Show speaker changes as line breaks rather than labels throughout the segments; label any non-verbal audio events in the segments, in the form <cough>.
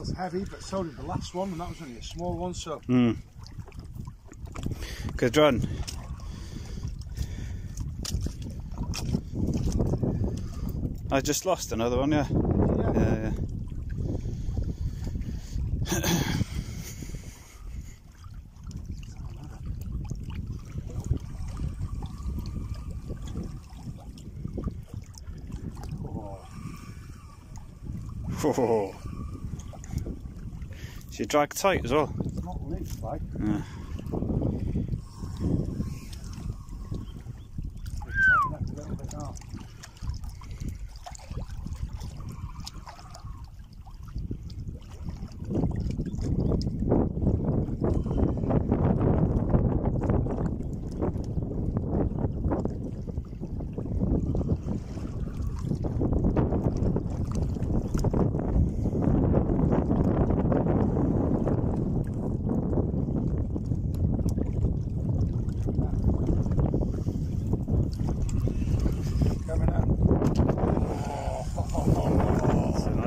feels heavy, but so did the last one, and that was only a small one, so.
Hmm. Good run. I just lost another one, yeah.
Yeah.
Yeah, yeah.
Oh, <laughs>
She drag tight as well.
not linked, like.
Yeah.
Tighten that a little bit now. Coming out.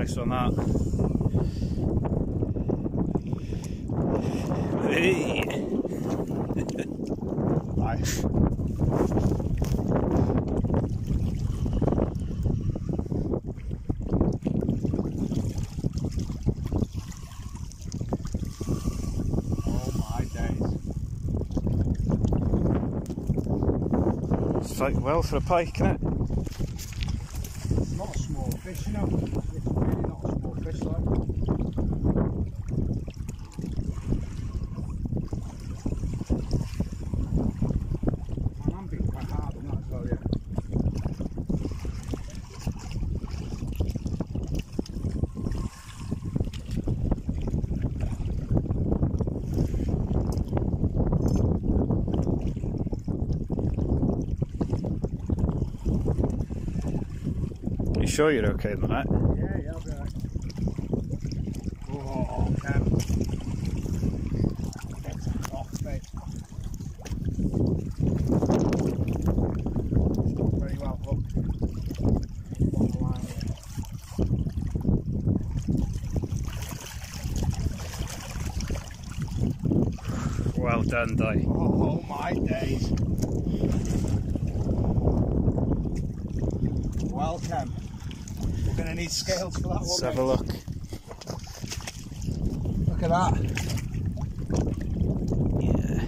It's that. Hey.
Nice.
Well for a pike, isn't it?
It's not a small fish, you know. It's really not a small I'm
sure you're okay with that?
Yeah, yeah, I'll be alright. Oh, Ken. It's off, mate. Still very well hooked. On the line here.
Well done, Di.
Oh, oh, my days. Well, Ken. We're going to need scales for that
Let's
one.
have a look.
Look at that.
Yeah.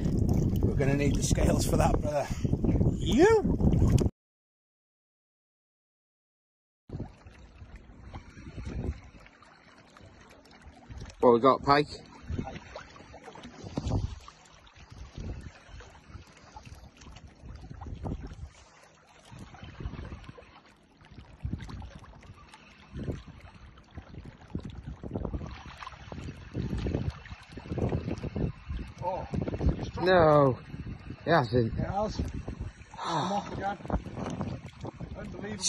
We're going to need the scales for that, brother. You?
Well, we got pike.
Oh,
No, he hasn't.
it has. Come off again. Unbelievable.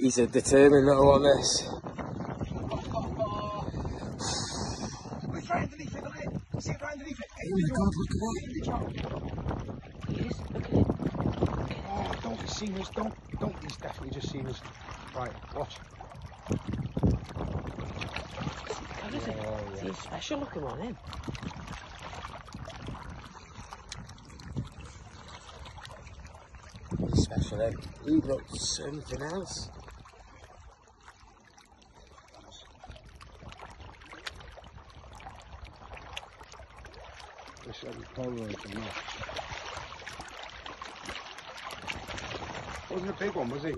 He's a determined little one, this.
It's right underneath it, look at it. See it right underneath it.
Oh my god, look at
He is. Oh, don't be seen us. Don't, don't. He's definitely just seen us. Right, watch.
What is it? It's a special looking one, him.
that. He's special, eh? He looks anything else.
Wish I Polaroid that. Wasn't a big one, was he?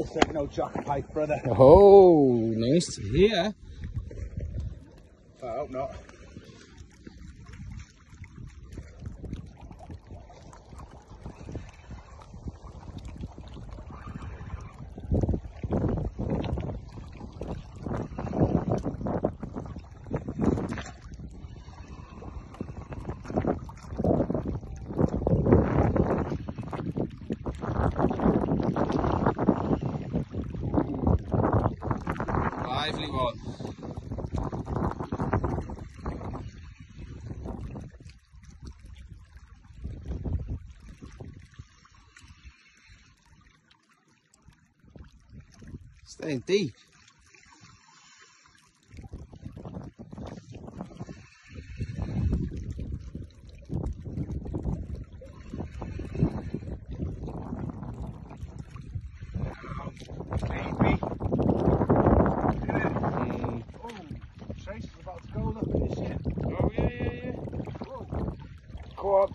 This ain't no jack pike, brother.
Oh, nice to hear.
I hope not. Go looking for shit.
Oh yeah, yeah, yeah.
Come on.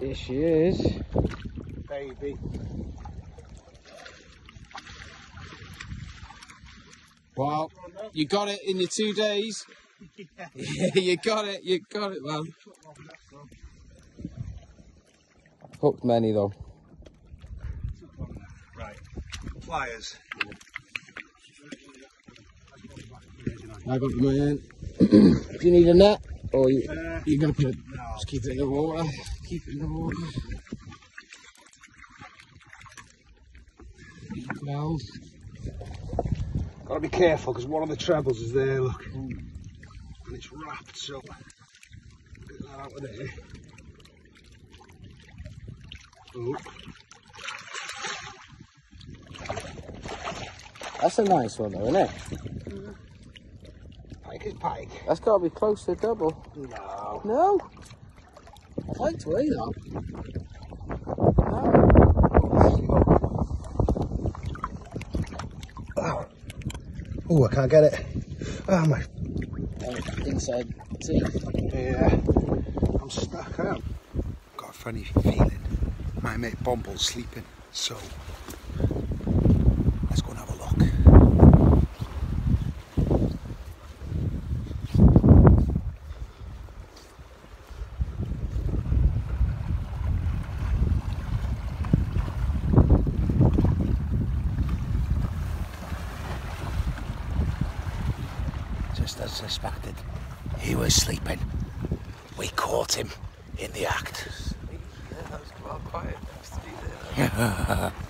Here she is.
baby.
Wow. You got it in your two days. <laughs> you got it. You got it, man. Hooked many though.
Right. Pliers.
I got my hand. if you need a net, or you,
Uh,
you're gonna put it,
no.
just keep it in the water. Keep it in the water. Well,
Gotta be careful because one of the trebles is there, look. And it's wrapped, so get that out of there. Oh,
that's a nice one though, isn't it?
pike is pike.
That's got to be close to double.
No.
No. I'd like to weigh that.
Oh, I can't get it. Oh my.
Inside.
Yeah. I'm stuck out. Got a funny feeling. My mate Bomble's sleeping, so let's go and have a look. Just as suspected, he was sleeping. We caught him in the act.
Yeah, <laughs>